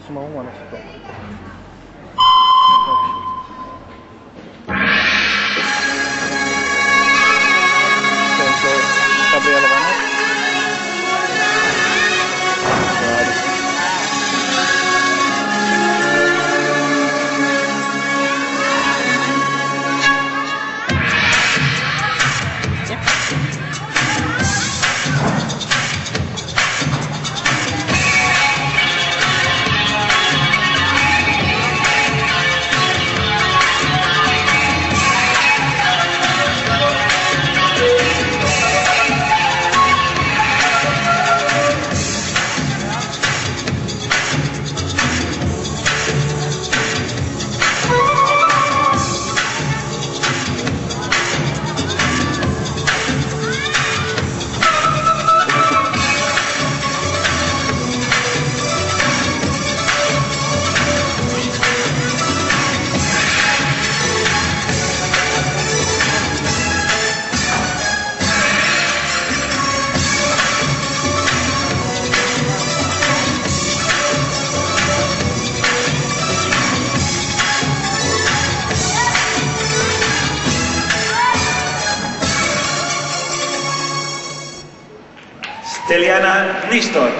しまうがな、ちょっと。Steliana Nistor.